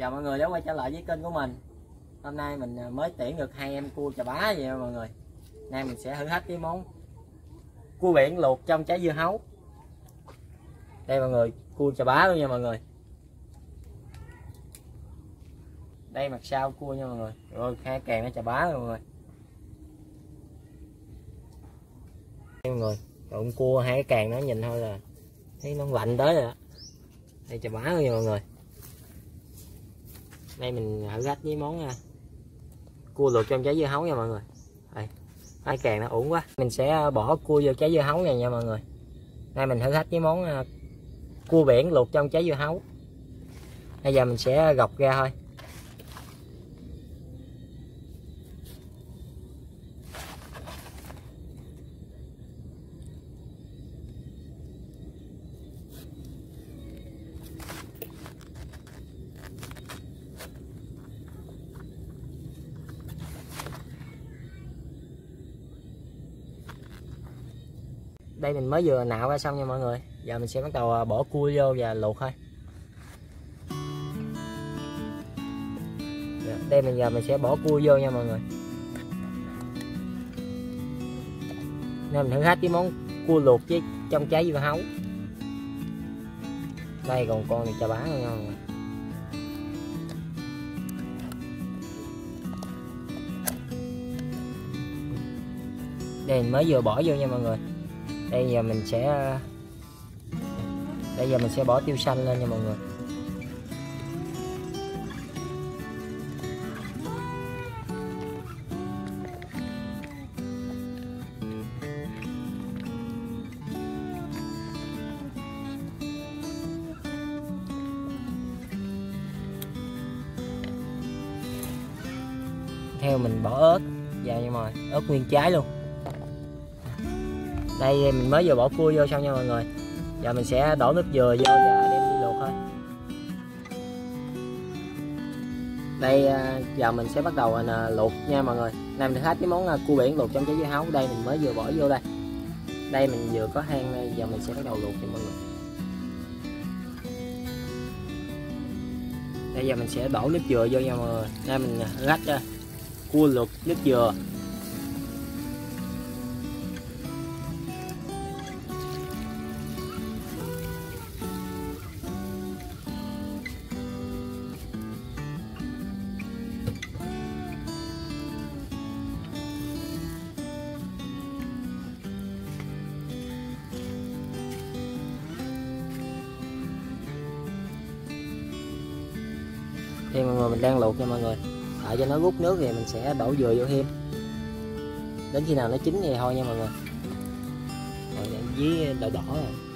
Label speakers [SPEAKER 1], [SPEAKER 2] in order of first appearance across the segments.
[SPEAKER 1] chào mọi người, đã quay trở lại với kênh của mình. Hôm nay mình à, mới tuyển được hai em cua chà bá vậy mọi người. Nay mình sẽ thử hết cái món cua biển luộc trong trái dưa hấu. Đây mọi người, cua chà bá luôn nha mọi người. Đây mặt sau cua nha mọi người. Rồi, hai kèm nó chà bá luôn mọi người. Đây mọi người, trộn cua hai cái càng nó nhìn thôi là thấy nó lạnh tới rồi đó. Đây chà bá luôn nha mọi người đây mình thử gách với món à, cua luộc trong trái dưa hấu nha mọi người. Đây hai càng nó ổn quá. Mình sẽ à, bỏ cua vô trái dưa hấu này nha mọi người. Đây mình thử thách với món à, cua biển luộc trong trái dưa hấu. Bây giờ mình sẽ gọc ra thôi. Đây mình mới vừa nạo ra xong nha mọi người. Giờ mình sẽ bắt đầu à, bỏ cua vô và luộc thôi. Dạ, đây mình, giờ mình sẽ bỏ cua vô nha mọi người. Nên mình thử hết cái món cua luộc với trong trái dưa hấu. Đây, còn con này chà bá nữa nha mọi người. Đây, mình mới vừa bỏ vô nha mọi người đây giờ mình sẽ ờ, đây giờ mình sẽ bỏ tiêu xanh lên nha mọi người. Theo mình bỏ ớt vào nha mọi người, ớt nguyên trái luôn đây, mình mới vừa bỏ cua vô xong nha mọi người. Giờ mình sẽ đổ nước dừa vô và đem đi luộc thôi. Đây à, giờ mình sẽ bắt đầu là luộc nha mọi người. Làm mình hết cái món à, cua biển luộc trong trái dưa hấu. Đây, mình mới vừa bỏ vô đây. Đây, mình vừa có hang đây. Giờ mình sẽ bắt đầu luộc cho mọi người. Đây, giờ mình sẽ đổ nước dừa vô nha mọi người. Đây, mình à, rách cua luộc nước dừa. Thì mọi người mình đang luộc nha mọi người. Đợi cho nó rút nước thì mình sẽ đổ dừa vô thêm. Đến khi nào nó chín thì thôi nha mọi người. Với đỏ đỏ rồi.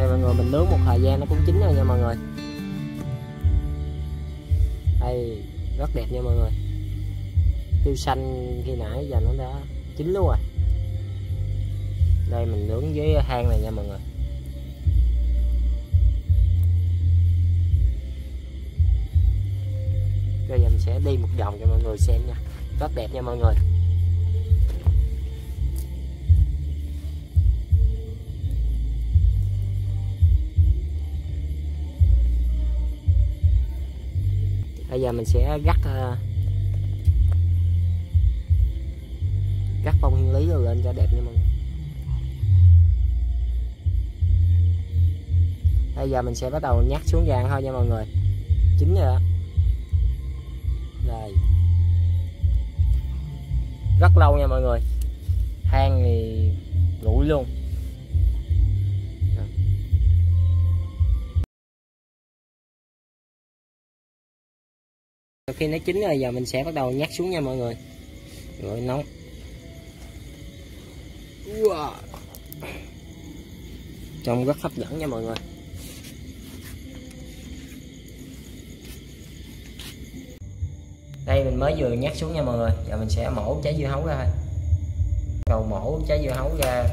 [SPEAKER 1] Đây mọi người, mình nướng một thời gian nó cũng chín rồi nha mọi người. Đây, rất đẹp nha mọi người. Tiêu xanh khi nãy giờ nó đã chín luôn rồi. Đây, mình nướng với hang này nha mọi người. Rồi giờ mình sẽ đi một vòng cho mọi người xem nha. Rất đẹp nha mọi người. Bây giờ mình sẽ gắt ờ, gắt phong hiên lý rồi lên cho đẹp nha mọi người. Bây giờ mình sẽ bắt đầu nhắc xuống vàng thôi nha mọi người. Chín rồi đó. Rồi. Rất lâu nha mọi người. Hang thì nguội luôn. Khi nó chín rồi giờ mình sẽ bắt đầu nhắc xuống nha mọi người. Rồi nóng. Wow. trông rất hấp dẫn nha mọi người. Đây mình mới vừa nhắc xuống nha mọi người. Giờ mình sẽ mổ trái dưa hấu ra thôi. Đầu mổ trái dưa hấu ra.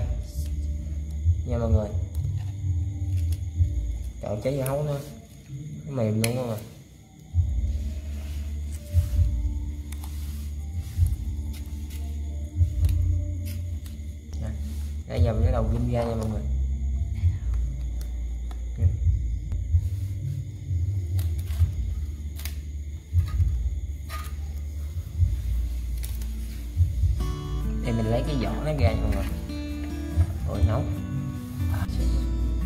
[SPEAKER 1] Nha mọi người. Chọn trái dưa hấu nữa. Nó mềm luôn mọi đây giờ mình bắt đầu ghim ra nha mọi người. Thì mình lấy cái vỏ nó ra nha mọi người. Rồi nấu.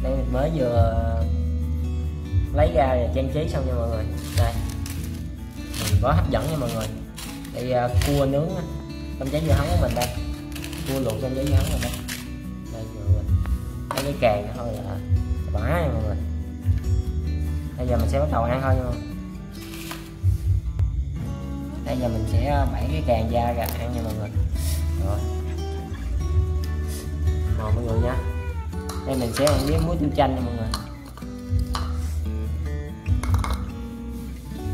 [SPEAKER 1] Đây mình mới vừa lấy ra và trang trí xong nha mọi người. Đây. Mình có hấp dẫn nha mọi người. Đây uh, cua nướng trong trái dưa hấu của mình đây. Cua luộc trong trái dưa hấu mình đây cái cái càng thôi là bả nha mọi người. Bây giờ mình sẽ bắt đầu ăn thôi nha bây giờ mình sẽ ờ, bẻ cái càng da ra ăn nha mọi người. Rồi. Mời mọi người nha. Đây mình sẽ ăn với muối tiêu chanh nha mọi người.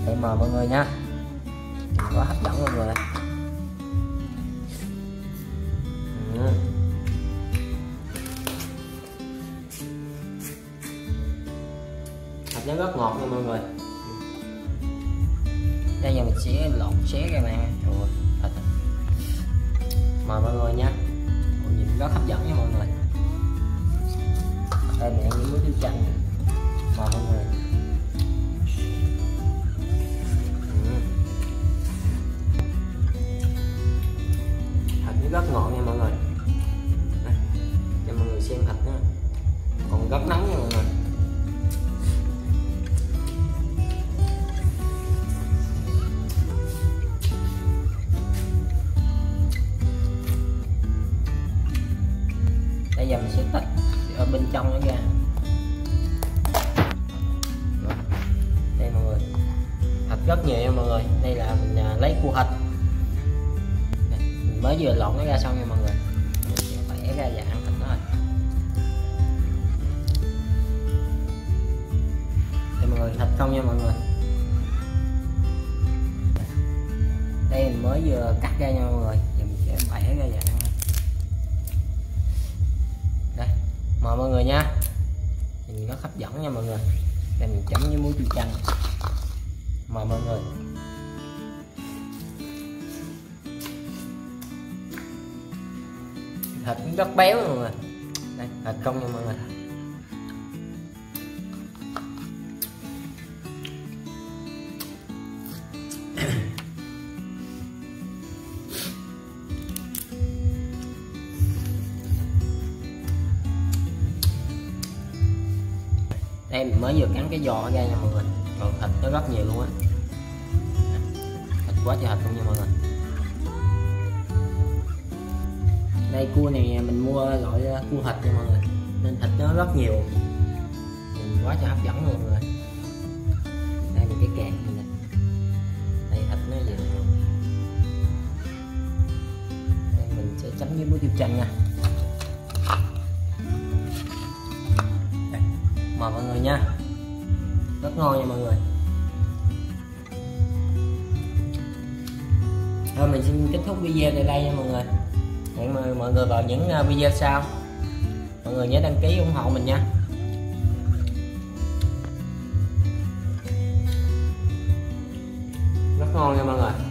[SPEAKER 1] Để mời mọi người nha. Quá hấp dẫn mọi người nó rất ngọt nha mọi người. Đây giờ mình sẽ lột xé ra mà. Ủa, thịt mời mọi người nha. Ủa, nhìn rất hấp dẫn nha mọi người. Đây mình ăn những muối tiêu chanh bây giờ sẽ tách ở bên trong nó ra Đó. đây mọi người. Thịt rất nhiều nha mọi người. Đây là mình à, lấy cua thịt Đây, mình mới vừa lộn nó ra xong nha mọi người. Mình sẽ bẻ ra và ăn thịt nó thôi. Đây mọi người thịt không nha mọi người. Đây mình mới vừa cắt ra nha mọi người. Giờ mình sẽ bẻ ra và mọi người nha. Nhìn rất hấp dẫn nha mọi người. Đây mình chấm với muối tiêu chanh. Mời mọi người. Thịt cũng rất béo mọi người. Đây, thịt không nha mọi người. Đây mình mới vừa cắn cái giò ra nha mọi người. Còn thịt nó rất nhiều luôn á. Thịt quá trời thịt luôn nha mọi người. Đây, cua này mình mua loại cua thịt nha mọi người. Nên thịt nó rất nhiều. Nhìn quá trời hấp dẫn luôn mọi người đây là cái càng này nè. Đây, thịt nó vậy. Đây, mình sẽ chấm với muối tiêu chanh nha. Mời mọi người nha. Rất ngon nha mọi người. Thôi, mình xin kết thúc video tại đây nha mọi người. Hẹn mời mọi người vào những à, video sau. Mọi người nhớ đăng ký ủng hộ mình nha. Rất ngon nha mọi người.